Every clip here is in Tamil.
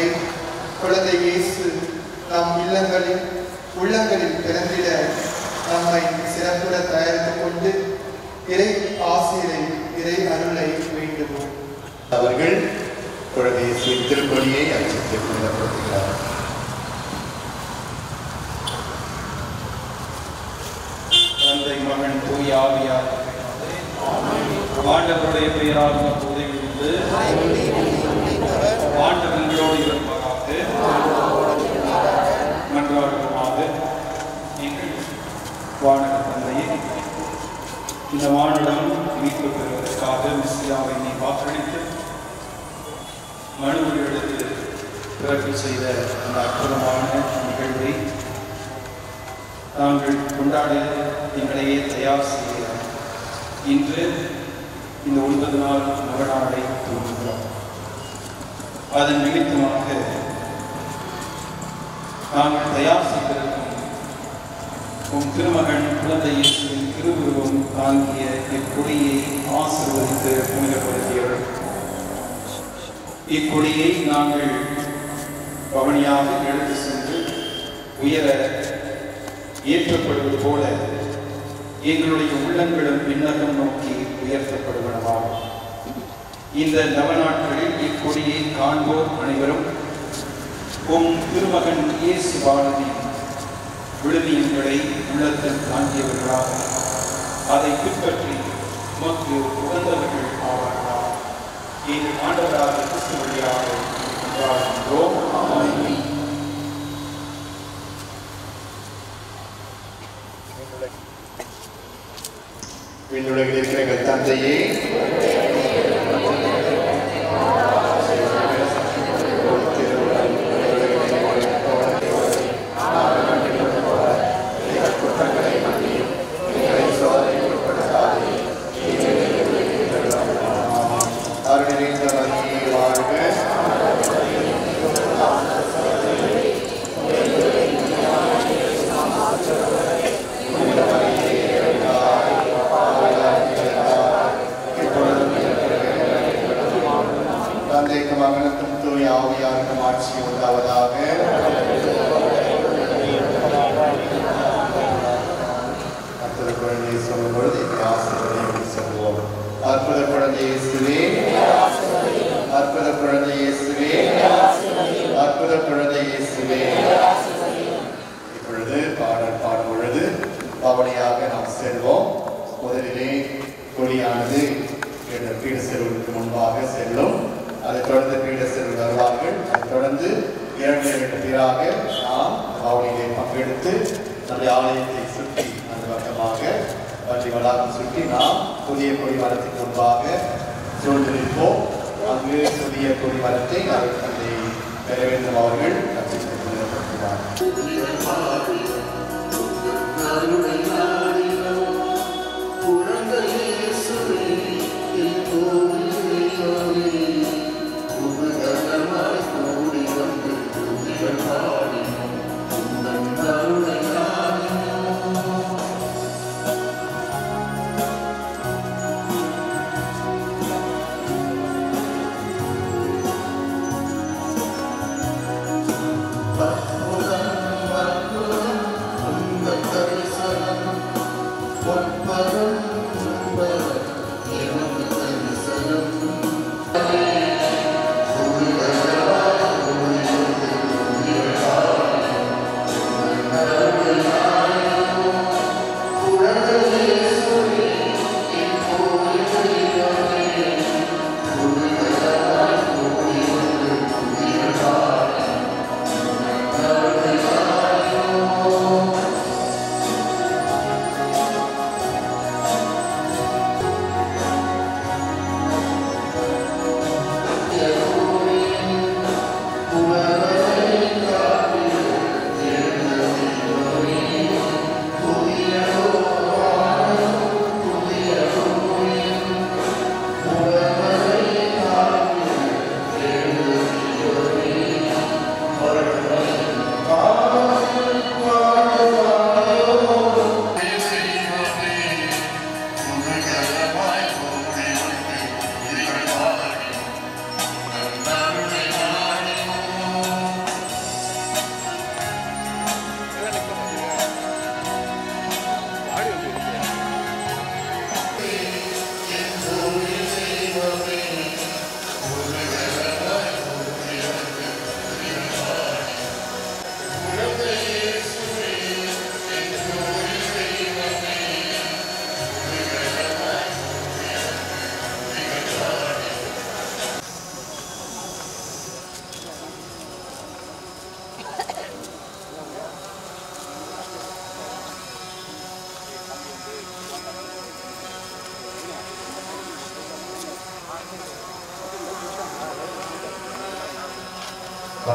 எனவே குழந்தை இயேசு நம் இல்லங்களில் உள்ளங்களில் பிறந்திட நம்மை சிறப்புற தயாரித்துக் கொண்டு இறை ஆசிரியரை இறை அருளை வேண்டுவோம். அவர்கள் குழந்தை இயேசுவின் திருப்பலியை புனிதப்படுத்துகிறார் தந்தை மகன் தூய் ஆவியார். ஆண்டவருடைய பெயரால் போதை விழுந்து ஆண்டவர்களோடு இருப்பதாக மன்றாடுவோமாக நீங்கள் வானக தந்தையே இந்த மாநிலம் மீட்பு பெறுவதற்காக மிஸ்ஸியாவை நீ வாக்களித்து மனுவில் எடுத்து பிறப்பு செய்த அந்த அற்புதமான நிகழ்வை நாங்கள் கொண்டாட எங்களையே தயார் செய்கிறோம் இன்று இந்த ஒன்பது நாள் நவநாளை தோன்றுகிறோம் அதன் நிமித்தமாக நாங்கள் தயார் செய்கிறது உம் திருமகன் குழந்தை இயேசுவின் திருவுருவம் தாங்கிய இக்கொடியை ஆசிர்வதித்து புனிதப்படுத்தியவர். இக்கொடியை நாங்கள் பவனியாக எடுத்து சென்று உயர ஏற்றப்படுவது போல எங்களுடைய உள்ளங்களும் விண்ணகம் நோக்கி உயர்த்தப்படுவனவாகும் இந்த நவநாட்களில் இக்கொடியை காண்போர் அனைவரும் உம் திருமகன் இயேசு பாரதியின் விடுதியங்களை உள்ளத்தில் தாங்கியவர்களாக அதை பின்பற்றி உமக்கு உகந்தவர்கள் ஆவார்களா இது ஆண்டவராக கிறிஸ்து வழியாக என்றாலும் விண்ணுலகில் இருக்கிற தந்தையே மகனுக்கும் தூய் ஆவியாருக்கும் ஆட்சி உண்டாவதாக அற்புத குழந்தையை சொல்லும் பொழுது இப்படி ஆசீர்வதியை சொல்லுவோம் அற்புத குழந்தை இயேசுவே அற்புத குழந்தை இயேசுவே அற்புத குழந்தை இயேசுவே இப்பொழுது பாடல் பாடும் பொழுது பவனியாக நாம் செல்வோம். முதலிலே கொடியானது பீட- பீட செல்வதற்கு முன்பாக செல்லும் அதைத் தொடர்ந்து பீட வருவார்கள் தொடர்ந்து இரண்டு இரண்டு பேராக நாம் அவர்களை பங்கெடுத்து நம்முடைய ஆலயத்தை சுற்றி அந்த பக்கமாக பள்ளி வளாகம் சுற்றி நாம் புதிய கொடி மரத்துக்கு முன்பாக சூழ்ந்திருப்போம். அங்கு புதிய கொடி மரத்தை அவர் தந்தை பெற வேண்டும் அவர்கள் கற்பித்து புனிதப்படுத்துவார்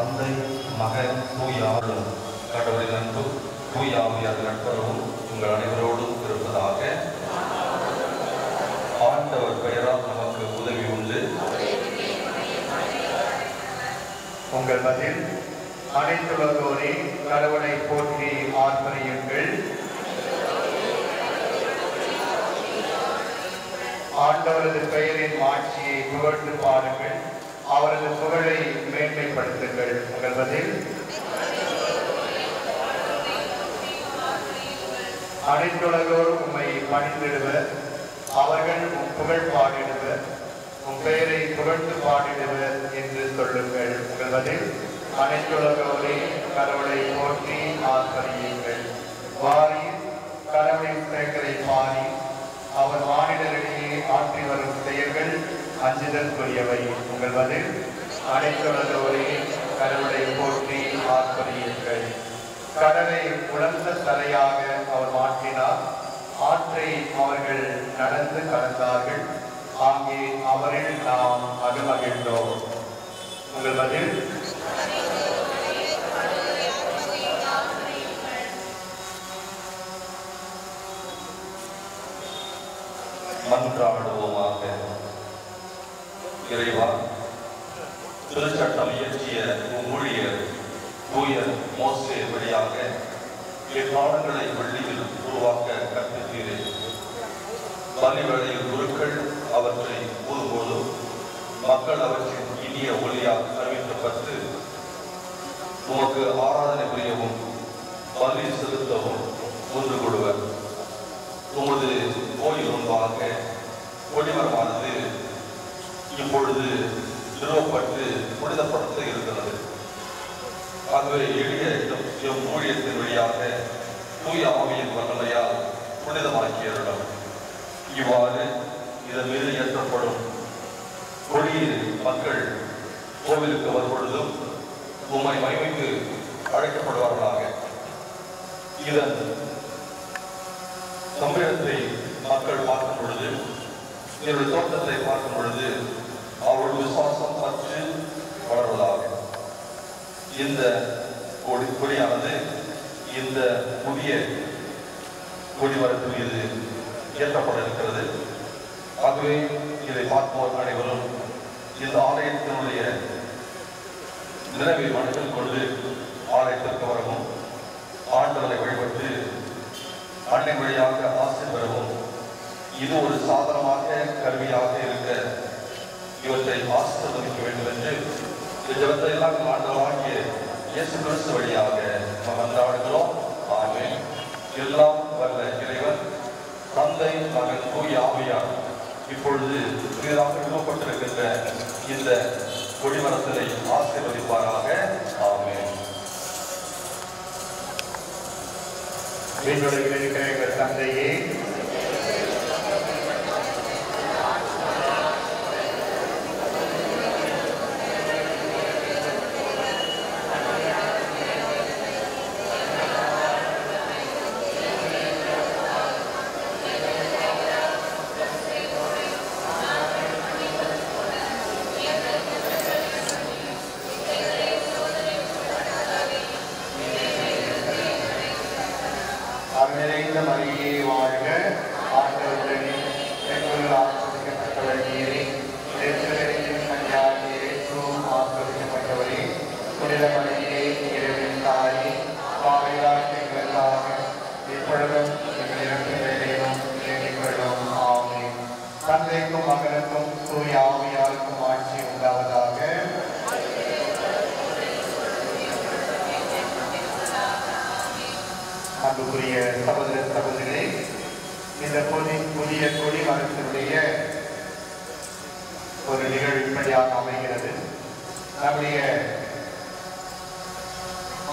தந்தை மகன் தூயாரும் கடவுளின் அன்பு தூயாவியார் நட்புறவும் உங்கள் அனைவரோடும் இருப்பதாக ஆண்டவர் பெயரால் நமக்கு உதவி உண்டு. உங்கள் பதில் அனைத்துலகோரே கடவுளை போற்றி ஆர்ப்பரியுங்கள். ஆண்டவரது பெயரின் ஆட்சியை புகழ்ந்து பாருங்கள் அவரது புகழை மேன்மைப்படுத்துங்கள். உங்கள் அனைத்துலகோர் அனைத்துலகோரும் உம்மை பணிந்திடுவர் அவர்கள் உன் புகழ் பாடிடுவர் உன் பெயரை புகழ்ந்து பாடிடுவர் என்று சொல்லுங்கள். உங்கள் அனைத்துலகோரே கடவுளை போற்றி ஆசிரியுங்கள் வாரி கடவுளின் பெயர்களை பாரி அவர் மாநிலங்களிடையே ஆற்றி வரும் செயல்கள் அஞ்சுதற்குரியவை உங்கள் பதில். அனைத்துலகோரே கடவுளை போற்றி ஆர்ப்பரியுங்கள். கடலை உலர்ந்த தலையாக அவர் மாற்றினார். ஆற்றை அவர்கள் நடந்து கடந்தார்கள். அங்கே அவரில் நாம் அகமகிழ்ந்தோம். உங்கள் பதில். மன்றாடுவோமாக. இறைவா திருச்சட்டம் இயற்றிய ஊழியர் தூய மோசே வழியாக இப்பாடங்களை வெள்ளியில் உருவாக்க கற்பித்தீரேன் பலிவேளையில் குருக்கள் அவற்றை ஊதும்போதும் மக்கள் அவற்றின் இனிய ஒளியால் அறிவிக்கப்பட்டு உமக்கு ஆராதனை புரியவும் பலி செலுத்தவும் ஒன்று கொடுவர். உமது கோயில் முன்பாக ஒளிவரமானது இப்பொழுது நிறுவப்பட்டு புனிதப்படுத்த இருக்கிறது ஆகவே எளிய இடம் எம் ஊழியத்தின் வழியாக தூய ஆவியின் வல்லமையால் புனிதமாக்கியருடம் இவ்வாறு இதன் மீது ஏற்றப்படும் கொடியில் மக்கள் கோவிலுக்கு வரும்பொழுதும் உம்மை மகிமைக்கு அழைக்கப்படுவார்களாக. இதன் சமயத்தை மக்கள் பார்க்கும் பொழுது என்னுடைய தோட்டத்தை பார்க்கும் பொழுது அவருடைய விசுவாசம் பற்றி வளர்வதாக இந்த கொடி கொடியானது இந்த புதிய கொடிமரத்து மீது ஏற்றப்பட இருக்கிறது ஆகவே இதை பார்ப்போர் அனைவரும் இந்த ஆலயத்தினுடைய நிலவை மனதில் கொண்டு ஆலயத்திற்கு வரவும் ஆண்டவரை வழிபட்டு அன்னை வழியாக ஆசை பெறவும் இது ஒரு சாதனமாக கருவியாக இருக்க இவற்றை ஆசீர்வதிக்க வேண்டும் என்று இந்த ஜபத்தை எல்லாம் ஆண்டவராகிய இயேசு கிறிஸ்து வழியாக நாம் மன்றாடுகிறோம் எல்லாம் வல்ல இறைவன் தந்தை மகன் தூய் ஆவியார். இப்பொழுது புதிதாக நிறுவப்பட்டிருக்கின்ற இந்த கொடிமரத்தினை ஆசீர்வதிப்பாராக. ஆமே விண்ணுலகில் தந்தையே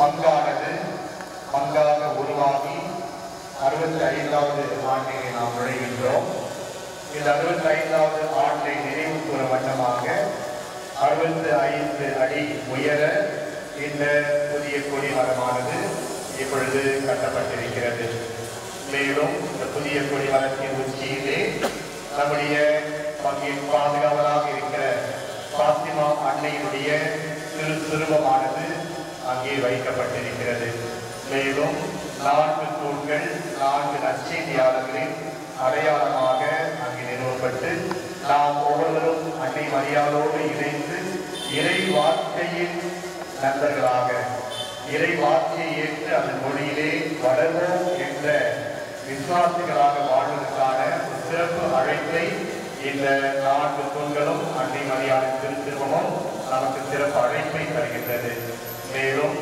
பங்கானது பங்காக உருவாகி அறுபத்தி ஐந்தாவது ஆண்டினை நாம் நுழைகின்றோம். இந்த அறுபத்தி ஐந்தாவது ஆண்டை நினைவு கூற வண்ணமாக அறுபத்தி ஐந்து அடி உயர இந்த புதிய கொடி மரமானது இப்பொழுது கட்டப்பட்டிருக்கிறது. மேலும் இந்த புதிய கொடி மரத்தின் உச்சியிலே நம்முடைய பங்கின் பாதுகாவலாக இருக்கிற பாத்திமா அன்னையினுடைய திரு அங்கே வைக்கப்பட்டிருக்கிறது. மேலும் நான்கு தூண்கள் நான்கு நற்செய்தியாளர்களின் அடையாளமாக அங்கே நிறுவப்பட்டு நாம் ஒவ்வொருவரும் அன்னை மரியாதோடு இணைந்து இறை வார்த்தையின் நண்பர்களாக இறை வார்த்தையை ஏற்று அதன் மொழியிலே வளர்வோம் என்ற விசுவாசிகளாக வாழ்வதற்கான ஒரு சிறப்பு அழைப்பை இந்த நான்கு தூண்களும் அன்னை மரியாதை திருத்திருவமும் நமக்கு சிறப்பு அழைப்பை தருகின்றது. மேலும்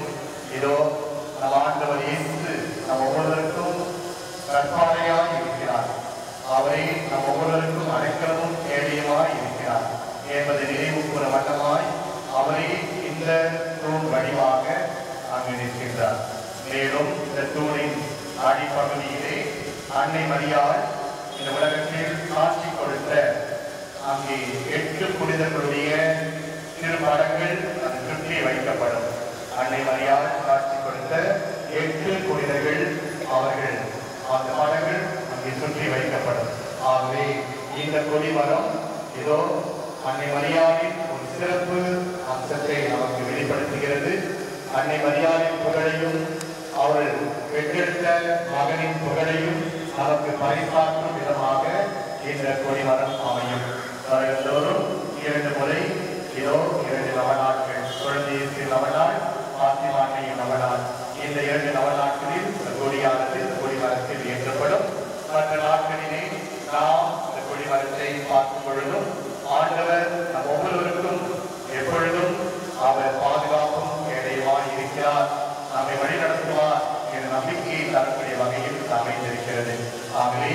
இதோ நம் ஆண்டவர் இயேசு நம் ஒவ்வொருவருக்கும் கற்பாறையாய் இருக்கிறார். அவரை நம் ஒவ்வொருவருக்கும் அடைக்கலமும் கேடயமாய் இருக்கிறார் என்பதை நினைவு கூற வண்ணமாய் அவரை இந்த தூண் வடிவாக அங்கு நிற்கின்றார். மேலும் இந்த தூணின் அடிப்பகுதியிலே அன்னை மரியாள் இந்த உலகத்தில் காட்சி கொடுத்த அங்கே எட்டு புனிதர்களுடைய திருமடங்கள் அது சுற்றி வைக்கப்படும். அன்னை மரியாதை காட்சி கொடுத்த எட்டு புனிதர்கள் அவர்கள். அந்த மரங்கள் அங்கே சுற்றி வைக்கப்படும். ஆகவே இந்த கொடிமரம் ஏதோ அன்னை மரியாளின் ஒரு சிறப்பு அம்சத்தை நமக்கு வெளிப்படுத்துகிறது. அன்னை மரியாளின் புகழையும் அவள் பெற்றெடுத்த மகனின் புகழையும் நமக்கு பரிசாற்றும் விதமாக இந்த கொடிமரம் அமையும் வருடந்தோறும் இரண்டு முறை இதோ இரண்டு நவநாட்கள் குழந்தையின் நவநாள் பாத்திமாண்டையின் நவநாள் இந்த இரண்டு நவநாட்களில் இந்த கொடியானது இந்த கொடிமரத்தில் ஏற்றப்படும் மற்ற நாட்களிலே நாம் இந்த கொடிமரத்தை பார்க்கும் பொழுதும் ஆண்டவர் நம் ஒவ்வொருவருக்கும் எப்பொழுதும் அவர் பாதுகாப்பும் இடையமாய் இருக்கிறார் நம்மை வழிநடத்துவார் என்ற நம்பிக்கையை தரக்கூடிய வகையில் அமைந்திருக்கிறது ஆகவே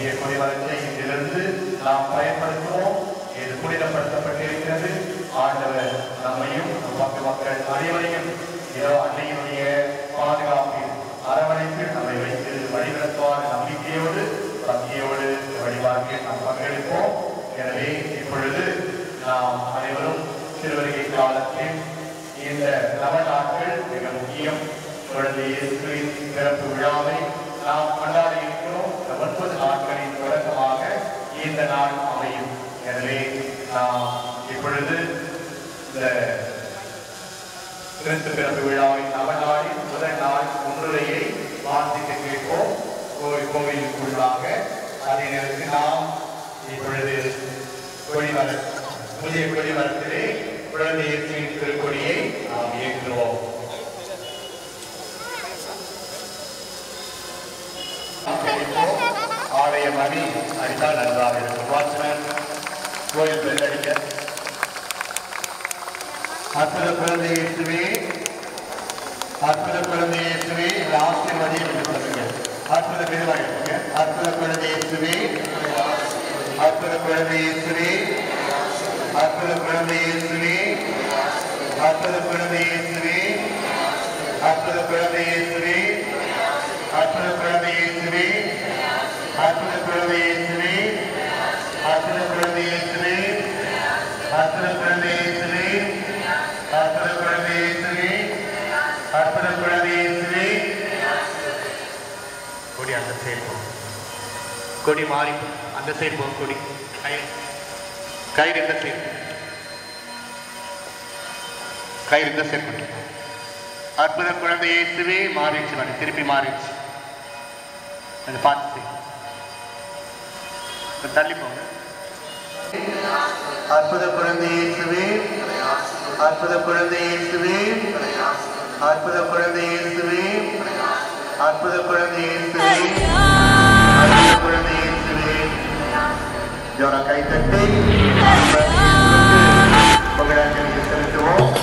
இந்த புதிய இதிலிருந்து நாம் பயன்படுத்துவோம். இது புனிதப்படுத்தப்பட்டிருக்கிறது. ஆண்டவர் நம்மையும் மக்கள் மக்கள் அனைவரையும் அன்னையினுடைய பாதுகாப்பில் அரவணைப்பில் நம்மை வைத்து வழிநடத்துவார் நம்பிக்கையோடு பக்தியோடு வழிபாட்டில் நாம் பங்கெடுப்போம். எனவே இப்பொழுது நாம் அனைவரும் சிறுவருகை காலத்தில் இந்த நவநாட்கள் மிக முக்கியம். குழந்தை பிறப்பு விழாவை நாம் கொண்டாடி ஒன்பது நாட்களின் தொடக்கமாக இந்த நாள் அமையும். எனவே நாம் இப்பொழுது இந்த கிறிஸ்து பிறப்பு விழாவின் நவநாளின் முதல் நாள் முன்னுரையை வாசிக்க கேட்போம். கோவில் கோவிலுக்குள்ளாக அதே நேரத்தில் நாம் இப்பொழுது கொடிமர புதிய கொடிமரத்திலே குழந்தை இயேசுவின் திருக்கொடியை நாம் இயக்குகிறோம். ஆலய மணி அடித்தால் நன்றாக இருக்கும் வாட்ச்மேன் கோயில் பெல் அடிக்க அற்புத குழந்தை இயேசுவே அற்புத குழந்தை இயேசுவே இந்த ஆசீர்வதியை என்று சொல்லுங்க. அற்புத பெருவாய் அற்புத குழந்தை இயேசுவே அற்புத குழந்தை இயேசுவே அற்புத குழந்தை இயேசுவே அற்புத குழந்தை இயேசுவே அற்புத குழந்தை இயேசுவே அற்புத குழந்தை இயேசுவே அத்தனை குழந்தை ஏற்றினே குழந்தை ஏற்றினே அத்தனை குழந்தை ஏற்றினே அத்தனை குழந்தை குழந்தை கொடி அந்த சைடு போகும் கொடி மாறி அந்த சைடு போகும் கொடி. கயிறு. கயிறு இந்த சைடு. கயிறு இந்த சைடு பண்ணிருக்கோம் அற்புத குழந்தை ஏற்றுவே மாறிடுச்சு திருப்பி மாறிடுச்சு. அது பார்த்து தள்ளி போங்க அற்புத குழந்தை இயேசுவே அற்புத குழந்தை இயேசுவே அற்புத குழந்தை இயேசுவே அற்புத குழந்தை இயேசுவே அற்புத குழந்தை இயேசுவே. ஜோர கைத்தட்டி புகழாஞ்சலி